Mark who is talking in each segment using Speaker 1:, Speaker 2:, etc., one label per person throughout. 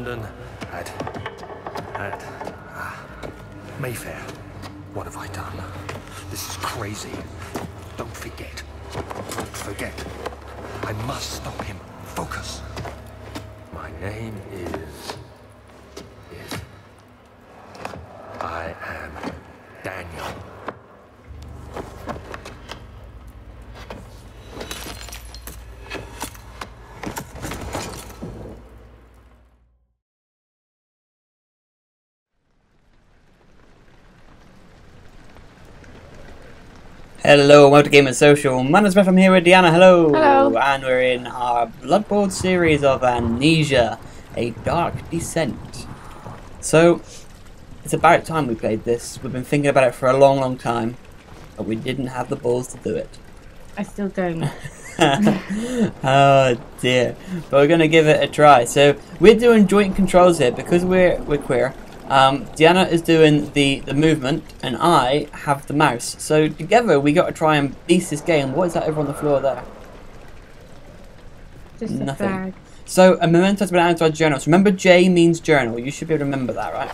Speaker 1: London at. at. Ah, Mayfair. What have I done? This is crazy. Don't forget. Don't forget. I must stop him. Focus. My name is. I am Daniel.
Speaker 2: Hello, welcome to Gamer Social. My name's Beth, I'm here with Deanna. Hello.
Speaker 3: Hello.
Speaker 2: And we're in our Blood Boiled series of Amnesia, A Dark Descent. So, it's about time we played this. We've been thinking about it for a long, long time, but we didn't have the balls to do it.
Speaker 3: I still don't.
Speaker 2: oh dear. But we're gonna give it a try. So we're doing joint controls here because we're we're queer. Um, Deanna is doing the, the movement and I have the mouse. So together we gotta try and beat this game. What is that over on the floor there?
Speaker 3: Just a
Speaker 2: Nothing. So a memento's been added to our journals. Remember J means journal. You should be able to remember that, right?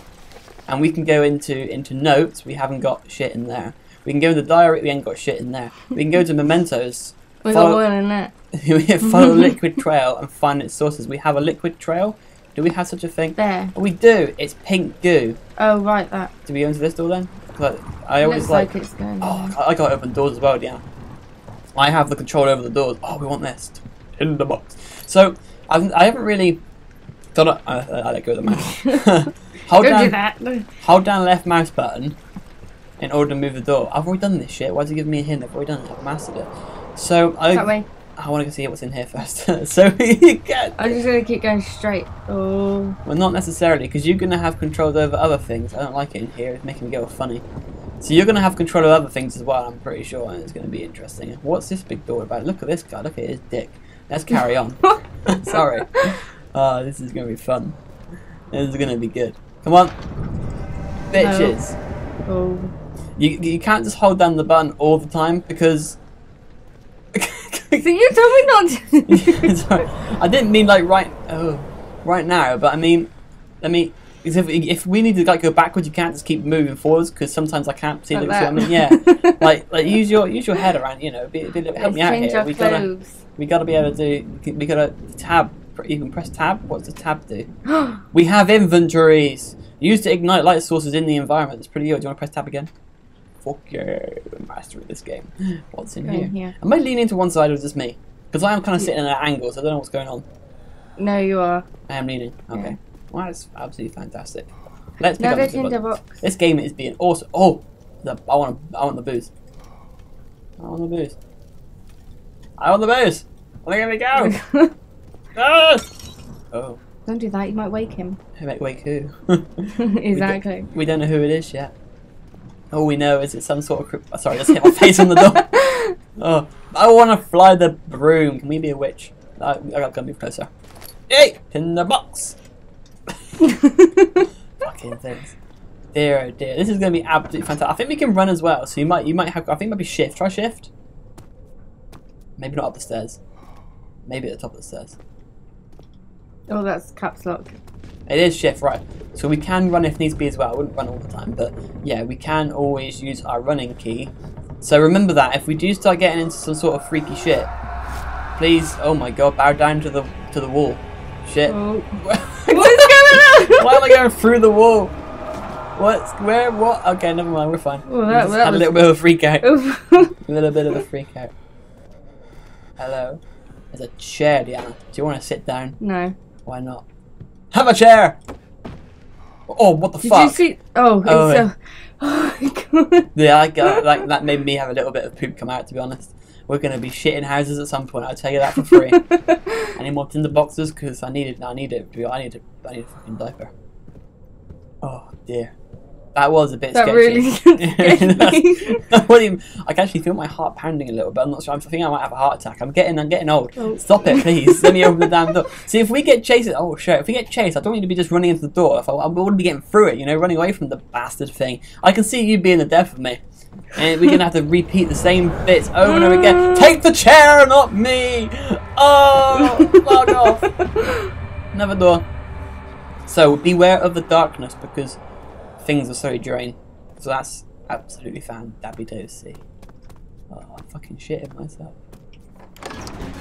Speaker 2: And we can go into into notes. We haven't got shit in there. We can go into diary. We ain't got shit in there. We can go to mementos.
Speaker 3: We
Speaker 2: Follow-
Speaker 3: got one in that.
Speaker 2: we follow liquid trail and find its sources. We have a liquid trail. Do we have such a thing?
Speaker 3: There.
Speaker 2: Oh, we do. It's pink goo.
Speaker 3: Oh, right, that.
Speaker 2: Do we go into this door then? I, I always
Speaker 3: Looks
Speaker 2: like.
Speaker 3: like, it's going.
Speaker 2: oh, I I got to open doors as well, yeah. I have the control over the doors. Oh, we want this. In the box. So, I've, I haven't really. Done it. I, I let go of the mouse. hold,
Speaker 3: Don't do
Speaker 2: down,
Speaker 3: that.
Speaker 2: hold down left mouse button in order to move the door. I've already done this shit. Why is it giving me a hint? I've already done it. I've mastered it. So, I,
Speaker 3: That way.
Speaker 2: I want to see what's in here first. so you get.
Speaker 3: I'm just gonna keep going straight. Oh.
Speaker 2: Well, not necessarily, because you're going to have control over other things. I don't like it in here. It's making me go funny. So you're going to have control of other things as well. I'm pretty sure, and it's going to be interesting. What's this big door about? Look at this guy. Look at his dick. Let's carry on. Sorry. Oh, this is going to be fun. This is going to be good. Come on, bitches.
Speaker 3: Oh.
Speaker 2: You you can't just hold down the button all the time because.
Speaker 3: So you told me not to.
Speaker 2: I didn't mean like right oh right now, but I mean I mean if, if we need to like go backwards, you can't just keep moving forwards because sometimes I can't see.
Speaker 3: Like
Speaker 2: I mean, yeah, like like use your use your head around. You know, be, be, help
Speaker 3: Let's
Speaker 2: me out here. We gotta we gotta be able to do. We gotta tab. You can press tab. What's the tab do? we have inventories. Used to ignite light sources in the environment. It's pretty good. Do you want to press tab again? Fuck yeah, master of this game. What's in here?
Speaker 3: in here.
Speaker 2: Am I leaning to one side or is this me? Because I am kind of sitting at an angle, so I don't know what's going on.
Speaker 3: No, you are.
Speaker 2: I am leaning. Okay.
Speaker 3: Yeah.
Speaker 2: Well, that's absolutely fantastic. Let's pick up the
Speaker 3: box.
Speaker 2: This game is being awesome. Oh, the, I want the I want the booze. I want the booze. I want the booze. Look at me go. ah! Oh,
Speaker 3: Don't do that. You might wake him.
Speaker 2: wait, wait, who?
Speaker 3: exactly.
Speaker 2: We don't know who it is yet. All we know is it's some sort of. Crypt- oh, sorry, just hit my face on the door. Oh, I want to fly the broom. Can we be a witch? I, I gotta move closer. Hey, in the box. Fucking things. Dear, oh dear. This is gonna be absolutely fantastic. I think we can run as well. So you might, you might have. I think maybe shift. Try shift. Maybe not up the stairs. Maybe at the top of the stairs.
Speaker 3: oh, that's caps lock.
Speaker 2: It is shift, right. So we can run if needs be as well. I wouldn't run all the time, but yeah, we can always use our running key. So remember that if we do start getting into some sort of freaky shit, please, oh my god, bow down to the to the wall. Shit.
Speaker 3: Oh.
Speaker 2: What's
Speaker 3: What's going on?
Speaker 2: Why am I going through the wall? What's where? What? Okay, never mind. We're fine.
Speaker 3: Well,
Speaker 2: we
Speaker 3: that- that
Speaker 2: had a little bit of a freak out. A little bit of a freak out. Hello. There's a chair, Deanna. Do you want to sit down?
Speaker 3: no.
Speaker 2: Why not? Have a chair. Oh, what the
Speaker 3: Did
Speaker 2: fuck?
Speaker 3: you see? Oh, it's
Speaker 2: Oh,
Speaker 3: so. Oh my god.
Speaker 2: Yeah, I got, like that made me have a little bit of poop come out. To be honest, we're gonna be shitting houses at some point. I'll tell you that for free. Any more tinder boxes? Because I need it. I need it. I need it. I need a fucking diaper. Oh dear. That was a bit
Speaker 3: That
Speaker 2: sketchy.
Speaker 3: really.
Speaker 2: I, wouldn't even- I can actually feel my heart pounding a little bit. I'm not sure. I'm thinking I might have a heart attack. I'm getting, I'm getting old.
Speaker 3: Oh.
Speaker 2: Stop it, please. Let me open the damn door. See, if we get chased, oh shit! If we get chased, I don't you to be just running into the door. If I, I wouldn't be getting through it, you know, running away from the bastard thing. I can see you being the death of me, and we're gonna have to repeat the same bits over and over again. Take the chair, not me. Oh, log off. Another door. So beware of the darkness because things are so drained. So that's absolutely fan dabby see. Oh, I'm fucking shitted myself.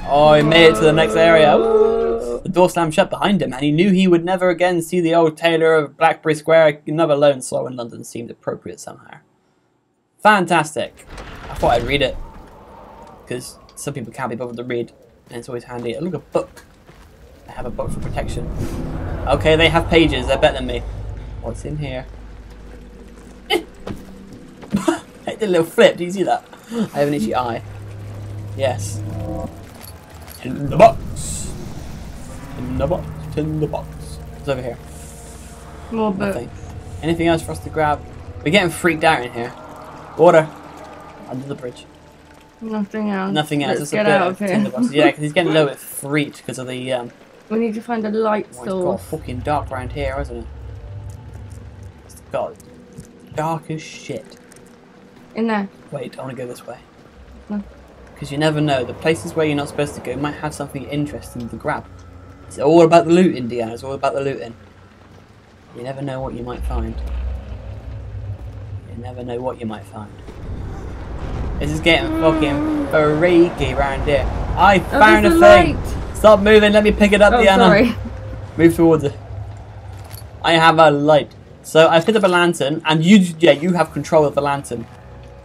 Speaker 2: Oh, he made it to the next area. The door slammed shut behind him, and he knew he would never again see the old tailor of Blackberry Square. Another lone soul in London seemed appropriate somehow. Fantastic. I thought I'd read it because some people can't be bothered to read, and it's always handy. Look, a book. I have a book for protection. Okay, they have pages. They're better than me. What's in here? I did a little flip. Do you see that? I have an itchy eye. Yes. In the box. In the box. In the box. It's over here.
Speaker 3: More books.
Speaker 2: Nothing. Anything else for us to grab? We're getting freaked out in here. Water. Under the bridge.
Speaker 3: Nothing else.
Speaker 2: Nothing else.
Speaker 3: Let's
Speaker 2: Just a
Speaker 3: get
Speaker 2: bit
Speaker 3: out
Speaker 2: of
Speaker 3: of here.
Speaker 2: tinderbox. Yeah, because he's getting a little bit freaked because of the um,
Speaker 3: we need to find a light
Speaker 2: Oh, it's got
Speaker 3: source.
Speaker 2: fucking dark around here, isn't it? It's got dark as shit.
Speaker 3: In there.
Speaker 2: Wait, I want to go this way.
Speaker 3: No.
Speaker 2: Because you never know. The places where you're not supposed to go might have something interesting to grab. It's all about the loot, Indiana. It's all about the looting. You never know what you might find. You never know what you might find. This is getting fucking freaky around here. I
Speaker 3: Oh,
Speaker 2: found a thing.
Speaker 3: light.
Speaker 2: Stop moving. Let me pick it up,
Speaker 3: Oh, sorry.
Speaker 2: Move towards it. I have a light. So I picked up a lantern, and you, yeah, you have control of the lantern.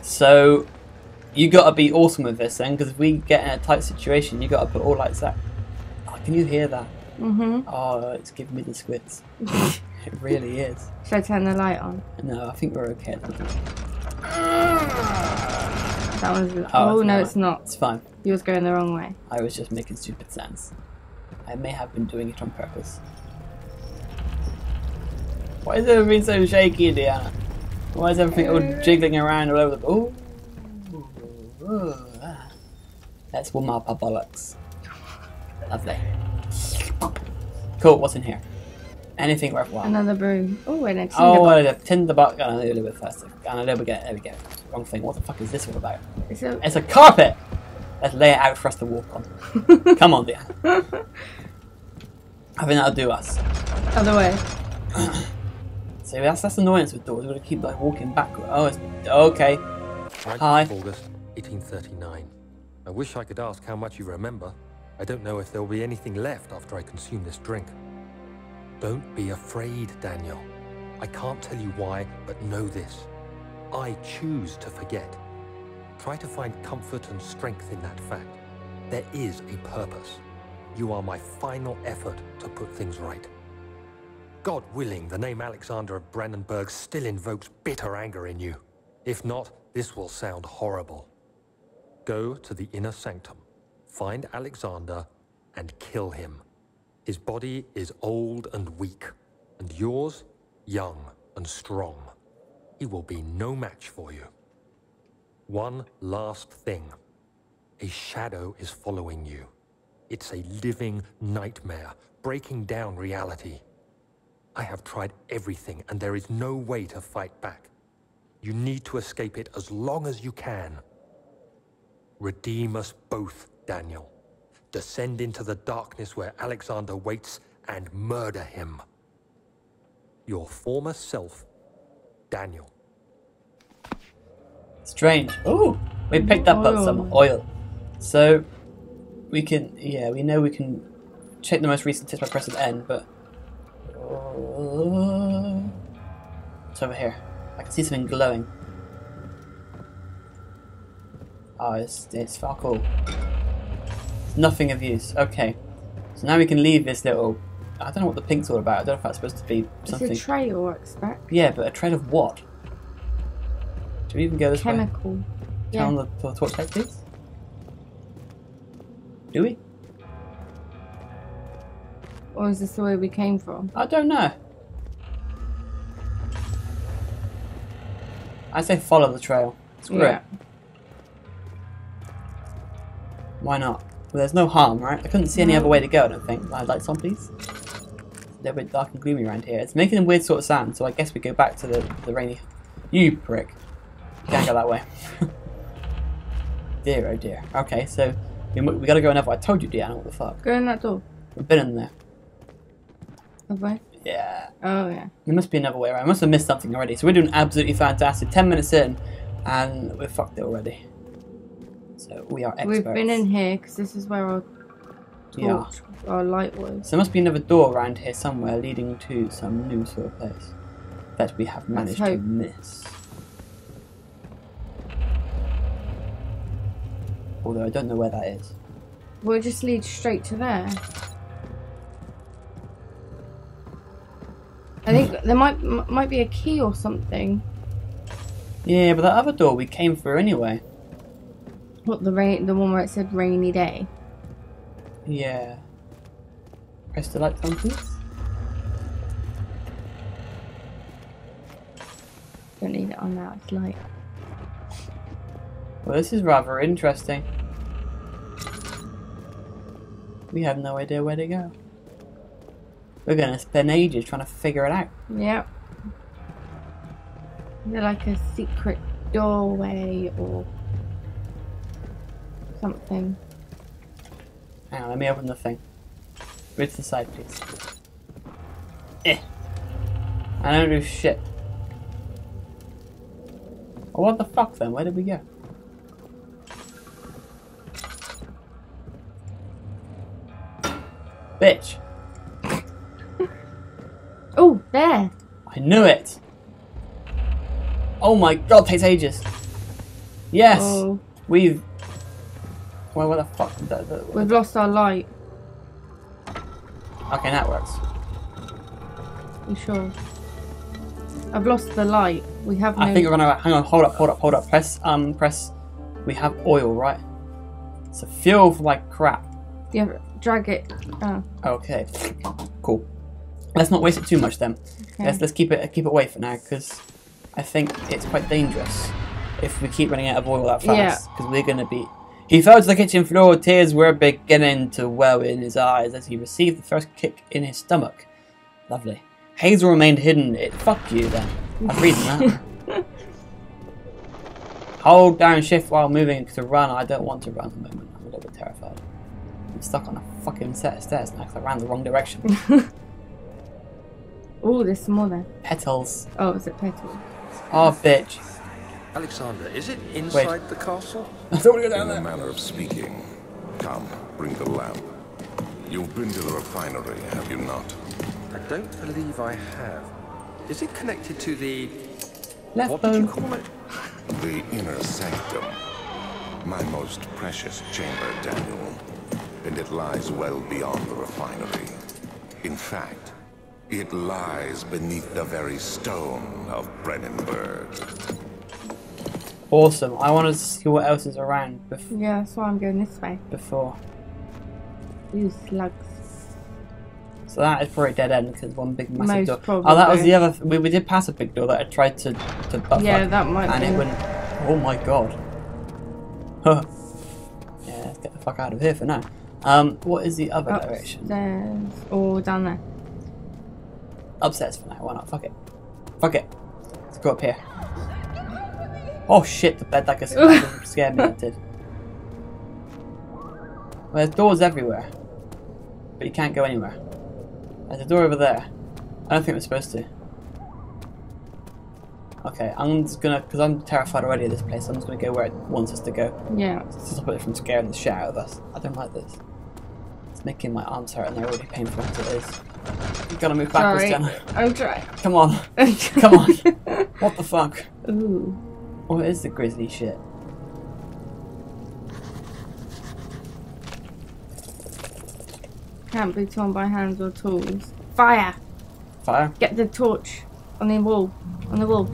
Speaker 2: So you gotta be awesome with this then, because if we get in a tight situation, you gotta put all lights out. Oh, can you hear that?
Speaker 3: Mm-hmm.
Speaker 2: Oh, it's giving me the squits. it really is.
Speaker 3: Should I turn the light on?
Speaker 2: No, I think we're okay.
Speaker 3: That one's.
Speaker 2: Oh,
Speaker 3: Oh, no, it's not.
Speaker 2: It's fine.
Speaker 3: You was going the wrong way.
Speaker 2: I was just making stupid sense. I may have been doing it on purpose. Why is everything so shaky, Deanna? Why is everything all jiggling around all over the... Ooh. Ooh. Let's warm up our bollocks. Lovely. Cool, what's in here? Anything worthwhile?
Speaker 3: Another broom. Oh, and a tinder
Speaker 2: Oh,
Speaker 3: box.
Speaker 2: a tinder box. Oh, a little bit faster. And a little bit. There we go. Wrong thing. What the fuck is this all about?
Speaker 3: It's a-
Speaker 2: It's a carpet. Let's lay it out for us to walk on. Come on, dear. I think that'll do us.
Speaker 3: Other way.
Speaker 2: That's that's annoyance with doors. We're gonna keep like walking backward. Oh, it's okay.
Speaker 1: 9th
Speaker 2: Hi.
Speaker 1: August, 1839. I wish I could ask how much you remember. I don't know if there will be anything left after I consume this drink. Don't be afraid, Daniel. I can't tell you why, but know this. I choose to forget. Try to find comfort and strength in that fact. There is a purpose. You are my final effort to put things right. God willing, the name Alexander of Brennenburg still invokes bitter anger in you. If not, this will sound horrible. Go to the inner sanctum, find Alexander, and kill him. His body is old and weak, and yours, young and strong. He will be no match for you. One last thing. A shadow is following you. It's a living nightmare, breaking down reality. I have tried everything, and there is no way to fight back. You need to escape it as long as you can. Redeem us both, Daniel. Descend into the darkness where Alexander waits and murder him. Your former self, Daniel.
Speaker 2: Strange. Ooh, we picked up
Speaker 3: Oil.
Speaker 2: some oil. So we can, yeah, we know we can check the most recent tips by pressing N, but it's over here. I can see something glowing. Oh, it's it's far cool. It's nothing of use. Okay, so now we can leave this little. I don't know what the pink's all about. I don't know if that's supposed to be something.
Speaker 3: It's a trail, I expect.
Speaker 2: yeah, but a trail of what? Do we even go this way?
Speaker 3: Chemical.
Speaker 2: Turn
Speaker 3: Yeah.
Speaker 2: on the, the torchlight, please. Do we?
Speaker 3: Or is this the way we came from?
Speaker 2: I don't know. I say follow the trail. Screw
Speaker 3: Yeah.
Speaker 2: it. Why not? Well, there's no harm, right? I couldn't see any other way to go, I don't think. Light lights on, please. It's a little bit dark and gloomy around here. It's making a weird sort of sound, so I guess we go back to the, the rainy... You prick. Can't go that way. dear, oh dear. Okay, so we, we gotta go another... I told you, Deanna, what the fuck?
Speaker 3: Go in that door.
Speaker 2: We've been in there. Yeah.
Speaker 3: Oh yeah.
Speaker 2: There must be another way around. I must have missed something already. So we're doing absolutely fantastic. Ten minutes in, and we're fucked it already. So we are experts.
Speaker 3: We've been in here because this is where our torch, our light was.
Speaker 2: So there must be another door around here somewhere leading to some new sort of place that we have managed to miss. Although I don't know where that is.
Speaker 3: Well, it just lead straight to there. I think there might m- might be a key or something.
Speaker 2: Yeah, but that other door we came through anyway.
Speaker 3: What the rain? The one where it said rainy day.
Speaker 2: Yeah. Press the lights button, please.
Speaker 3: Don't need it on now. It's light.
Speaker 2: Well, this is rather interesting. We have no idea where to go. We're gonna spend ages trying to figure it out.
Speaker 3: Yep. Is there like a secret doorway or something?
Speaker 2: Hang on, let me open the thing. To the side, please. Eh. I don't do shit. Oh, what the fuck then? Where did we go? Bitch.
Speaker 3: Oh, there.
Speaker 2: I knew it! Oh my god, takes ages. Yes!
Speaker 3: Oh,
Speaker 2: We've... Well, what the fuck?
Speaker 3: We've lost our light.
Speaker 2: Okay, that works.
Speaker 3: You sure? I've lost the light. We have no.
Speaker 2: I think we're gonna hang on. Hold up, hold up, hold up. Press, um, press. We have oil, right? So fuel for like crap.
Speaker 3: Yeah, drag it. Oh,
Speaker 2: Okay, cool. Let's not waste it too much then.
Speaker 3: okay.
Speaker 2: Let's let's keep it keep it away for now because I think it's quite dangerous if we keep running out of oil that fast because we're gonna be. He fell to the kitchen floor. Tears were beginning to well in his eyes as he received the first kick in his stomach. Lovely. Hazel remained hidden. It fuck you then. I'm reading that. Hold down shift while moving to run. I don't want to run at the moment. I'm a little bit terrified. I'm stuck on a fucking set of stairs now 'cause I ran the wrong direction.
Speaker 3: Oh, there's some more there.
Speaker 2: Petals.
Speaker 3: Oh, is it petal?
Speaker 2: Oh, bitch.
Speaker 1: Alexander, is it inside the castle?
Speaker 2: I don't want to go down
Speaker 4: In a
Speaker 2: there.
Speaker 4: manner of speaking. Come, bring the lamp. You've been to the refinery, have you not?
Speaker 1: I don't believe I have. Is it connected to the...
Speaker 2: Left
Speaker 1: What did you call it?
Speaker 4: The inner sanctum. My most precious chamber, Daniel. And it lies well beyond the refinery. In fact, it lies beneath the very stone of Brennenburg.
Speaker 2: Awesome. I want to see what else is around bef-
Speaker 3: Yeah, that's why I'm going this way.
Speaker 2: before.
Speaker 3: Use slugs.
Speaker 2: So that is probably dead end because one big massive
Speaker 3: Most
Speaker 2: door.
Speaker 3: probably.
Speaker 2: Oh, that was the other. Th- we, we did pass a big door that I tried to to butt
Speaker 3: Yeah,
Speaker 2: fuck,
Speaker 3: that might
Speaker 2: and
Speaker 3: be.
Speaker 2: it wouldn't. Oh my god. Huh. yeah, let's get the fuck out of here for now. Um, what is the other direction?
Speaker 3: Upstairs or down there.
Speaker 2: Upstairs for now. Why not? Fuck it. Fuck it. Let's go up here. Oh shit! The bed like a scared me. It did. Well, there's doors everywhere, but you can't go anywhere. There's a door over there. I don't think we're supposed to. Okay, I'm just gonna, because I'm terrified already of this place, I'm just gonna go where it wants us to go.
Speaker 3: Yeah.
Speaker 2: To stop it from scaring the shit out of us. I don't like this. It's making my arms hurt and they're already painful as it is. You gotta move backwards,
Speaker 3: Sorry.
Speaker 2: Jenna.
Speaker 3: I'm trying.
Speaker 2: Come on. Come on. What the fuck?
Speaker 3: Ooh.
Speaker 2: What is the grizzly shit?
Speaker 3: Can't be torn by hands or tools. Fire!
Speaker 2: Fire?
Speaker 3: Get the torch on the wall. On the wall.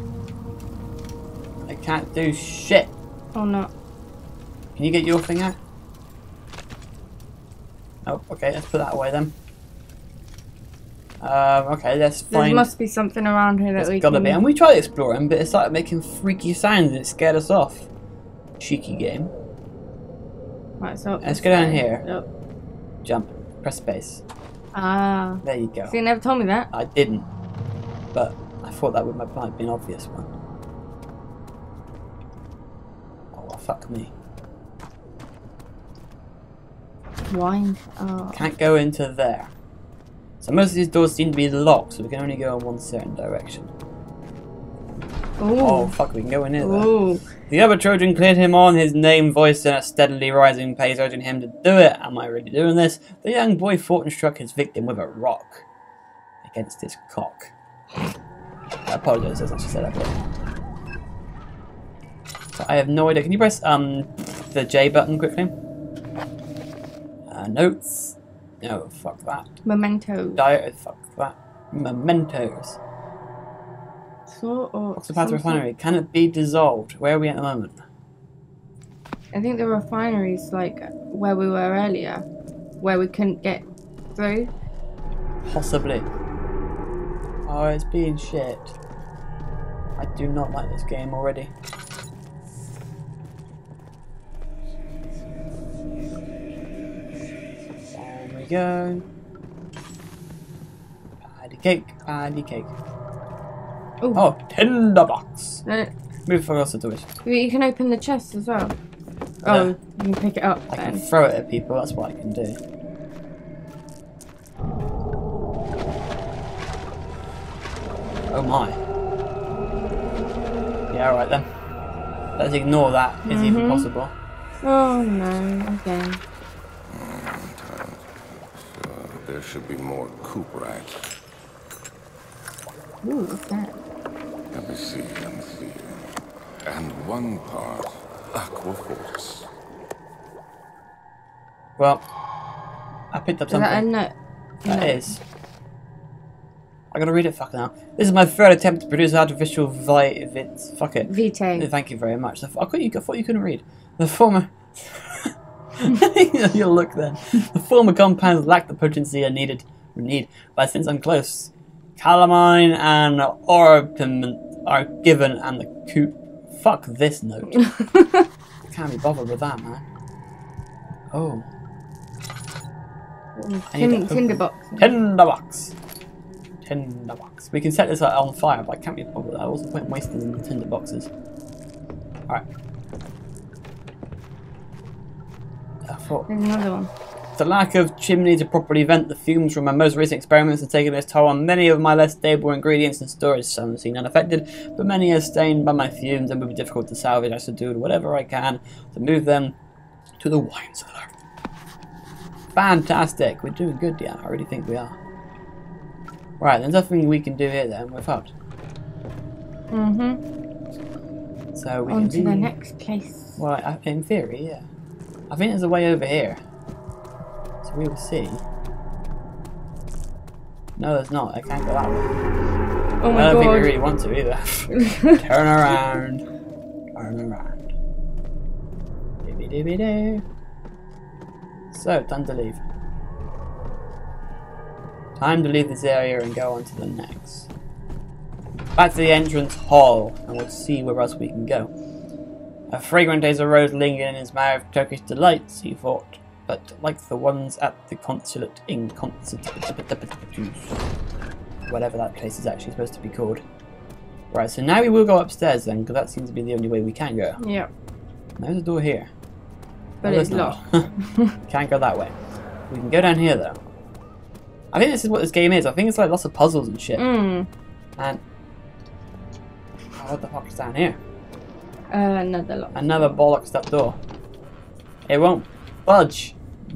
Speaker 2: I can't do shit.
Speaker 3: Or not.
Speaker 2: Can you get your thing out? Oh, okay, let's put that away then. Um, okay, let's find.
Speaker 3: There must be something around here that
Speaker 2: There's
Speaker 3: we
Speaker 2: gotta
Speaker 3: can.
Speaker 2: be. And we tried exploring, but it started making freaky sounds and it scared us off. Cheeky game.
Speaker 3: Right, so
Speaker 2: Let's go down here.
Speaker 3: Yep.
Speaker 2: Jump. Press space.
Speaker 3: Ah.
Speaker 2: There you go.
Speaker 3: So you never told me that.
Speaker 2: I didn't. But I thought that would might be an obvious one. Oh, well, fuck me.
Speaker 3: Wind. Oh.
Speaker 2: Can't go into there. So most of these doors seem to be locked, so we can only go in one certain direction. Oh fuck, we can go in here.
Speaker 3: Ooh.
Speaker 2: The other Trojan cleared him on, his name voiced in a steadily rising pace, urging him to do it. Am I really doing this? The young boy fought and struck his victim with a rock against his cock. I apologize, as I said that. So I have no idea. Can you press um the J button quickly? Uh, notes. No, fuck that.
Speaker 3: Memento.
Speaker 2: Diet. Fuck that. Mementos.
Speaker 3: Sort of.
Speaker 2: What's the path
Speaker 3: something.
Speaker 2: refinery? Can it be dissolved? Where are we at the moment?
Speaker 3: I think the refinery's like where we were earlier, where we couldn't get through.
Speaker 2: Possibly. Oh, it's being shit. I do not like this game already. We go. Patty cake, patty cake.
Speaker 3: Ooh.
Speaker 2: Oh, tinderbox.
Speaker 3: No,
Speaker 2: Move closer to it.
Speaker 3: you can open the chest as well. Oh,
Speaker 2: Yeah.
Speaker 3: you can pick it up
Speaker 2: I can throw it at people, that's what I can do. Oh my. Yeah, alright then. Let's ignore that, is even
Speaker 3: Mhm.
Speaker 2: possible.
Speaker 3: Oh no, again.
Speaker 4: So there should be more coop racks.
Speaker 3: Ooh, what's that?
Speaker 4: Let me see, let me see. And one part aqua fortis.
Speaker 2: Well, I picked up
Speaker 3: Is that a
Speaker 2: something.
Speaker 3: note?
Speaker 2: That
Speaker 3: No.
Speaker 2: is. I gotta read it fucking out. This is my third attempt to produce artificial vi- vit. Fuck it.
Speaker 3: Vitae.
Speaker 2: Thank you very much. I thought you, I thought you couldn't read. The former. You'll look then. The former compounds lack the potency I needed. Need, but since I'm close, calamine and orpiment are given, and the coop. Fuck this note. Can't be bothered with that, man. Oh, mm, need
Speaker 3: Tin, tinderbox.
Speaker 2: tinderbox. Tinderbox. We can set this on fire, but I can't be bothered with that. I wasn't point wasting the tinderboxes. Alright.
Speaker 3: There's another one.
Speaker 2: the lack of chimney to properly vent the fumes from my most recent experiments has taken its toll on many of my less stable ingredients and storage. Some seem unaffected, but many are stained by my fumes and will be difficult to salvage. I should do whatever I can to move them to the wine cellar. Fantastic! We're doing good, yeah. I really think we are. Right, there's nothing we can do here then. We're fucked.
Speaker 3: Mm-hmm.
Speaker 2: So we
Speaker 3: On
Speaker 2: can
Speaker 3: to
Speaker 2: be...
Speaker 3: the next place.
Speaker 2: Well, in theory, yeah. I think there's a way over here. So we will see. No, there's not. I can't go that way.
Speaker 3: Oh
Speaker 2: I don't think we really want to either. Turn around. Turn around. Dibby dibby doo. So, time to leave. Time to leave this area and go on to the next. Back to the entrance hall, and we'll see where else we can go. A fragrant taste of rose lingered in his mouth, Turkish delights, he thought, but like the ones at the consulate in Consul- whatever that place is actually supposed to be called. Right, so now we will go upstairs then, because that seems to be the only way we can go.
Speaker 3: yeah,
Speaker 2: There's a door here.
Speaker 3: but
Speaker 2: Oh,
Speaker 3: it's locked.
Speaker 2: Can't go that way. We can go down here though. I think this is what this game is. I think it's like lots of puzzles and shit.
Speaker 3: Mm.
Speaker 2: And oh, what the fuck is down here?
Speaker 3: Uh, another lock.
Speaker 2: Another bollocks up door. It won't budge.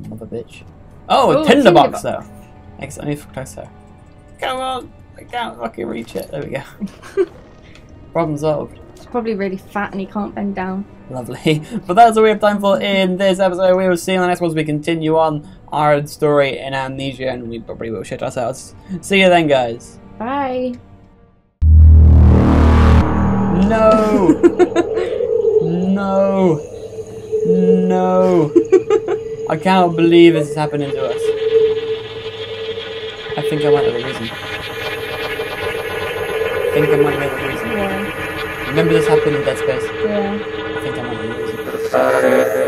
Speaker 2: Mother bitch. Oh, a
Speaker 3: Ooh,
Speaker 2: tinderbox though. Next, I need to closer. Come on! I can't fucking reach it. There we go. Problem solved.
Speaker 3: It's probably really fat and he can't bend down.
Speaker 2: Lovely. But that's all we have time for in this episode. We will see you in the next one as we continue on our story in Amnesia and we probably will shit ourselves. See you then, guys.
Speaker 3: Bye.
Speaker 2: No! no! No! I cannot believe this is happening to us. I think I might have a reason. I think I might have a reason.
Speaker 3: Yeah.
Speaker 2: Remember this happened in Dead Space?
Speaker 3: Yeah.
Speaker 2: I think I might have a reason.